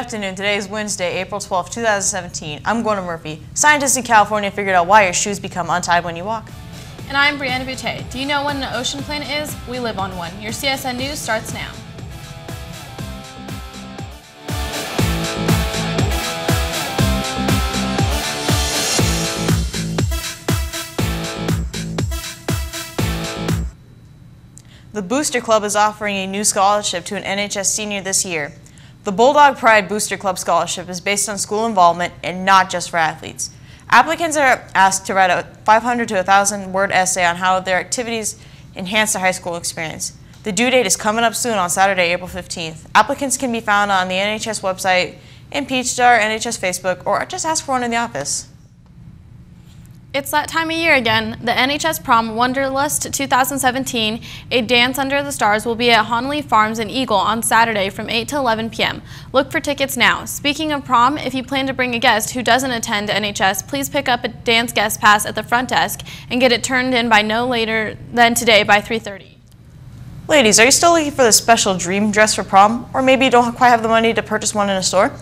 Good afternoon. Today is Wednesday, April 12, 2017. I'm Gordon Murphy. Scientists in California figured out why your shoes become untied when you walk. And I'm Brianna Butte. Do you know what an ocean planet is? We live on one. Your CSN News starts now. The Booster Club is offering a new scholarship to an NHS senior this year. The Bulldog Pride Booster Club Scholarship is based on school involvement and not just for athletes. Applicants are asked to write a 500 to 1,000 word essay on how their activities enhance their high school experience. The due date is coming up soon on Saturday, April 15th. Applicants can be found on the NHS website, in Peach Peachstar, NHS Facebook, or just ask for one in the office. It's that time of year again. The NHS Prom Wonderlust 2017, A Dance Under the Stars, will be at Honley Farms in Eagle on Saturday from 8 to 11 p.m. Look for tickets now. Speaking of prom, if you plan to bring a guest who doesn't attend NHS, please pick up a dance guest pass at the front desk and get it turned in by no later than today by 3.30. Ladies, are you still looking for the special dream dress for prom? Or maybe you don't quite have the money to purchase one in a store?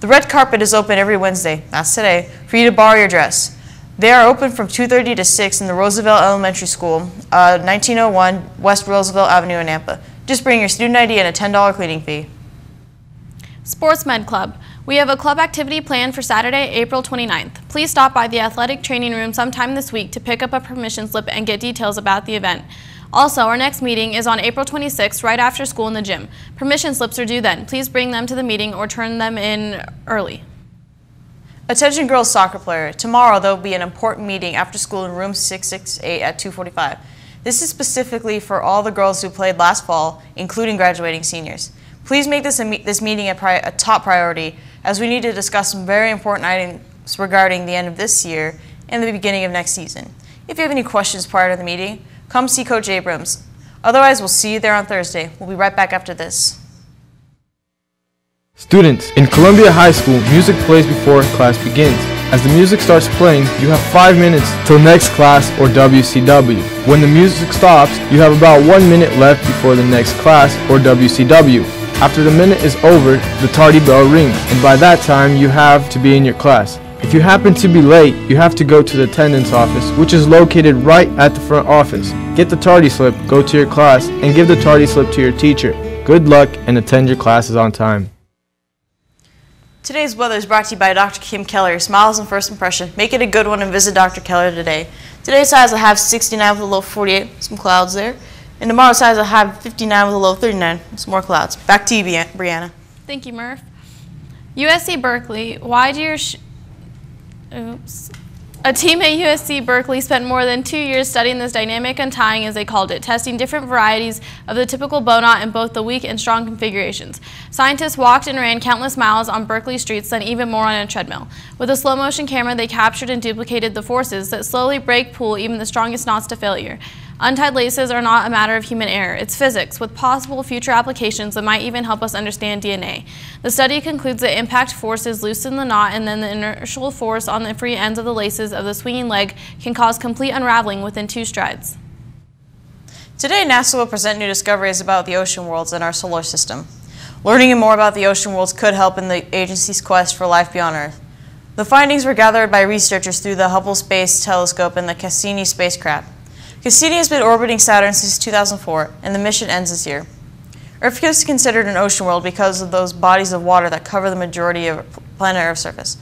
The red carpet is open every Wednesday, that's today, for you to borrow your dress. They are open from 2.30 to 6 in the Roosevelt Elementary School, uh, 1901 West Roosevelt Avenue in Nampa. Just bring your student ID and a $10 cleaning fee. Sports Med Club. We have a club activity planned for Saturday, April 29th. Please stop by the athletic training room sometime this week to pick up a permission slip and get details about the event. Also, our next meeting is on April 26th, right after school in the gym. Permission slips are due then. Please bring them to the meeting or turn them in early. Attention girls soccer player. Tomorrow there will be an important meeting after school in room 668 at 245. This is specifically for all the girls who played last fall, including graduating seniors. Please make this, me this meeting a, a top priority as we need to discuss some very important items regarding the end of this year and the beginning of next season. If you have any questions prior to the meeting, come see Coach Abrams. Otherwise, we'll see you there on Thursday. We'll be right back after this. Students, in Columbia High School, music plays before class begins. As the music starts playing, you have 5 minutes till next class or WCW. When the music stops, you have about 1 minute left before the next class or WCW. After the minute is over, the tardy bell rings, and by that time you have to be in your class. If you happen to be late, you have to go to the attendance office, which is located right at the front office. Get the tardy slip, go to your class, and give the tardy slip to your teacher. Good luck and attend your classes on time. Today's weather is brought to you by Dr. Kim Keller. Smiles and first impression. Make it a good one and visit Dr. Keller today. Today's highs will have 69 with a low 48, some clouds there. And tomorrow's highs will have 59 with a low 39, some more clouds. Back to you, Brianna. Thank you, Murph. USC Berkeley, why do your oops. A team at USC Berkeley spent more than two years studying this dynamic untying, as they called it, testing different varieties of the typical bow knot in both the weak and strong configurations. Scientists walked and ran countless miles on Berkeley streets, then even more on a treadmill. With a slow motion camera, they captured and duplicated the forces that slowly break pull even the strongest knots to failure. Untied laces are not a matter of human error. It's physics, with possible future applications that might even help us understand DNA. The study concludes that impact forces loosen the knot and then the inertial force on the free ends of the laces of the swinging leg can cause complete unraveling within two strides. Today, NASA will present new discoveries about the ocean worlds in our solar system. Learning more about the ocean worlds could help in the agency's quest for life beyond Earth. The findings were gathered by researchers through the Hubble Space Telescope and the Cassini spacecraft. Cassini has been orbiting Saturn since 2004, and the mission ends this year. Earth is considered an ocean world because of those bodies of water that cover the majority of planet Earth's surface.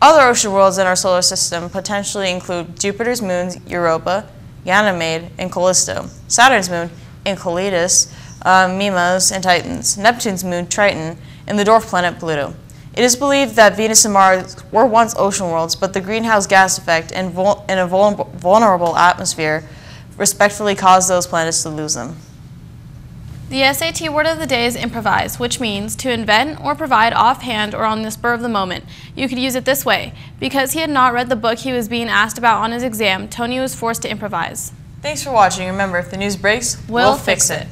Other ocean worlds in our solar system potentially include Jupiter's moons Europa, Ganymede, and Callisto, Saturn's moon Enceladus, uh, Mimas, and Titans, Neptune's moon Triton, and the dwarf planet Pluto. It is believed that Venus and Mars were once ocean worlds, but the greenhouse gas effect and, vul and a vulnerable atmosphere respectfully cause those planets to lose them. The SAT word of the day is improvise, which means to invent or provide offhand or on the spur of the moment. You could use it this way. Because he had not read the book he was being asked about on his exam, Tony was forced to improvise. Thanks for watching. Remember, if the news breaks, we'll, we'll fix it. it.